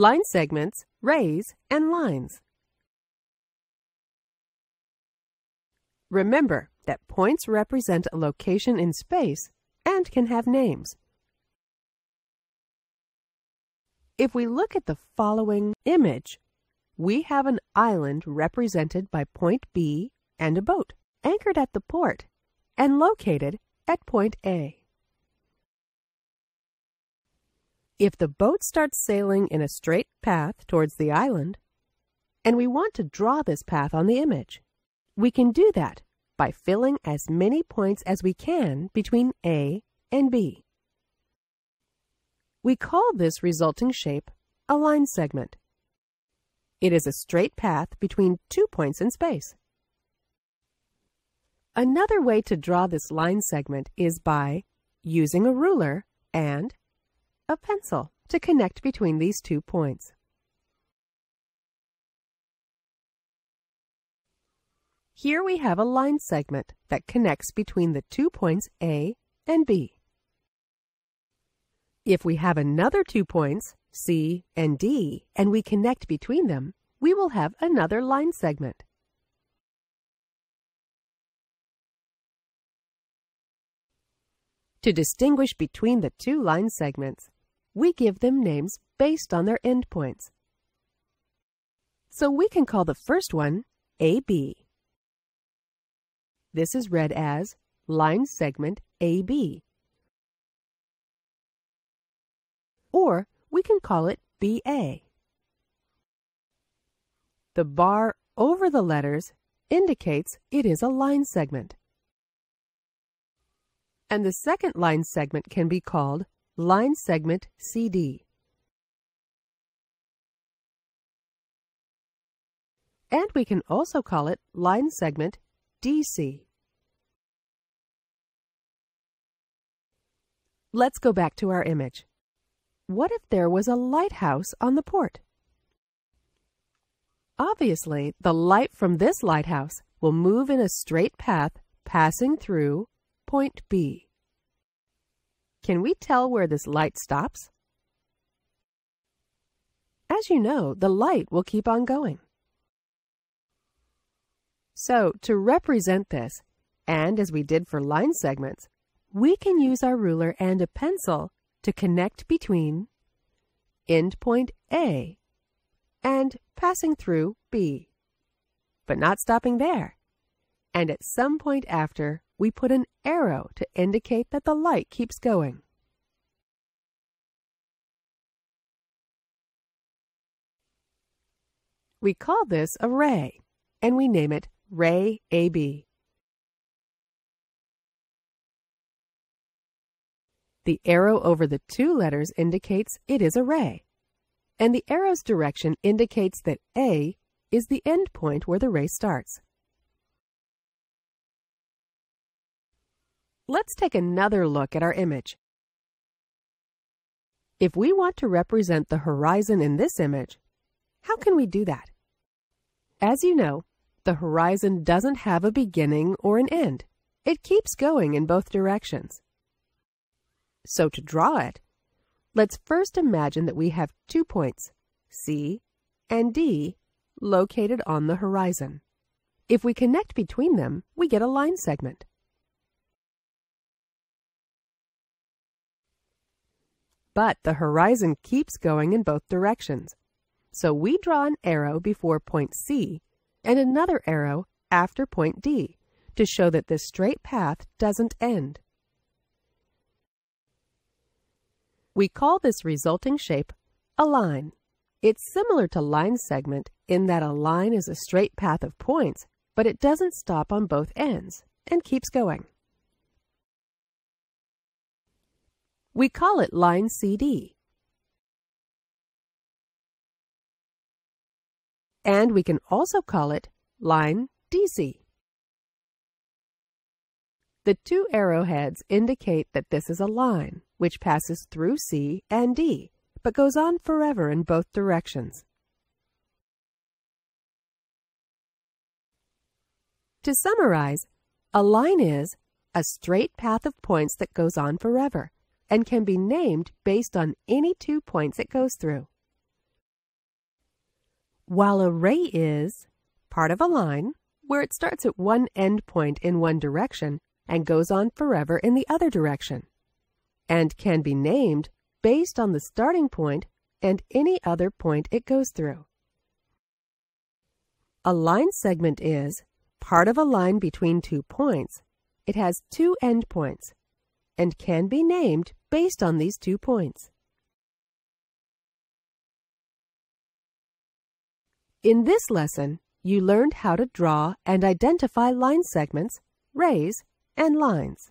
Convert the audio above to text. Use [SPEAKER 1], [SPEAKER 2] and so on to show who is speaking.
[SPEAKER 1] line segments, rays, and lines. Remember that points represent a location in space and can have names. If we look at the following image, we have an island represented by point B and a boat anchored at the port and located at point A. If the boat starts sailing in a straight path towards the island, and we want to draw this path on the image, we can do that by filling as many points as we can between A and B. We call this resulting shape a line segment. It is a straight path between two points in space. Another way to draw this line segment is by using a ruler and a pencil to connect between these two points. Here we have a line segment that connects between the two points A and B. If we have another two points, C and D, and we connect between them, we will have another line segment. To distinguish between the two line segments, we give them names based on their endpoints. So we can call the first one AB. This is read as line segment AB. Or we can call it BA. The bar over the letters indicates it is a line segment and the second line segment can be called line segment CD. And we can also call it line segment DC. Let's go back to our image. What if there was a lighthouse on the port? Obviously, the light from this lighthouse will move in a straight path passing through point B. Can we tell where this light stops? As you know, the light will keep on going. So, to represent this, and as we did for line segments, we can use our ruler and a pencil to connect between endpoint A and passing through B, but not stopping there. And at some point after, we put an arrow to indicate that the light keeps going. We call this a ray, and we name it ray AB. The arrow over the two letters indicates it is a ray, and the arrow's direction indicates that A is the end point where the ray starts. Let's take another look at our image. If we want to represent the horizon in this image, how can we do that? As you know, the horizon doesn't have a beginning or an end. It keeps going in both directions. So to draw it, let's first imagine that we have two points, C and D, located on the horizon. If we connect between them, we get a line segment. But the horizon keeps going in both directions. So we draw an arrow before point C and another arrow after point D to show that this straight path doesn't end. We call this resulting shape a line. It's similar to line segment in that a line is a straight path of points, but it doesn't stop on both ends and keeps going. We call it line CD. And we can also call it line DC. The two arrowheads indicate that this is a line, which passes through C and D, but goes on forever in both directions. To summarize, a line is a straight path of points that goes on forever and can be named based on any two points it goes through. while a ray is part of a line where it starts at one end point in one direction and goes on forever in the other direction, and can be named based on the starting point and any other point it goes through. A line segment is part of a line between two points. It has two endpoints and can be named based on these two points. In this lesson, you learned how to draw and identify line segments, rays, and lines.